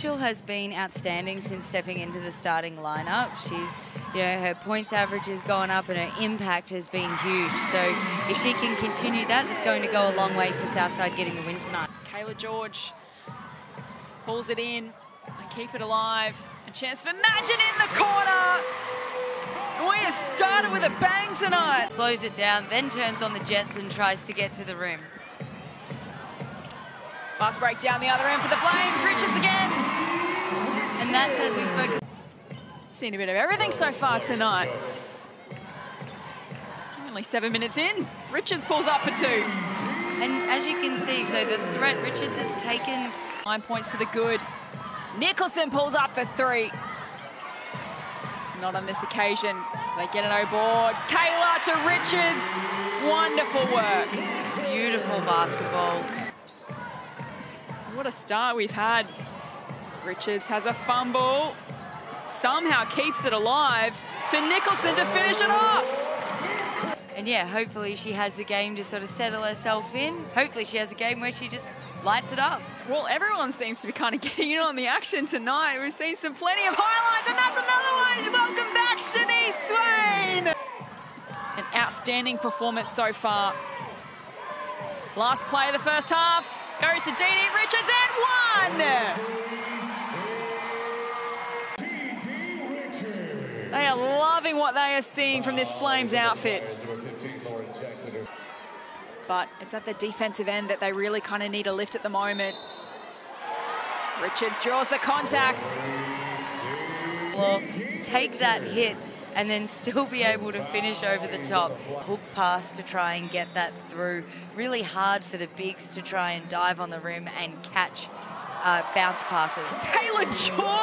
Rachel has been outstanding since stepping into the starting lineup. She's, you know, her points average has gone up and her impact has been huge. So if she can continue that, that's going to go a long way for Southside getting the win tonight. Kayla George pulls it in and keep it alive. A chance for Magin in the corner. We have started with a bang tonight. Slows it down, then turns on the Jets and tries to get to the rim. Fast break down the other end for the Flames. Richards again. And that's as we spoke. Seen a bit of everything so far tonight. Only seven minutes in. Richards pulls up for two. And as you can see, so the threat Richards has taken. Nine points to the good. Nicholson pulls up for three. Not on this occasion. They get it aboard. Kayla to Richards. Wonderful work. Beautiful basketball. What a start we've had. Richards has a fumble. Somehow keeps it alive for Nicholson to finish it off. And yeah, hopefully she has the game to sort of settle herself in. Hopefully she has a game where she just lights it up. Well, everyone seems to be kind of getting in on the action tonight. We've seen some plenty of highlights, and that's another one. Welcome back, Shanice Swain. An outstanding performance so far. Last play of the first half goes to Didi Richards and one. They are loving what they are seeing from this Flames outfit. But it's at the defensive end that they really kind of need a lift at the moment. Richards draws the contact. Well, take that hit and then still be able to finish over the top. Hook pass to try and get that through. Really hard for the bigs to try and dive on the rim and catch uh, bounce passes. Overhead.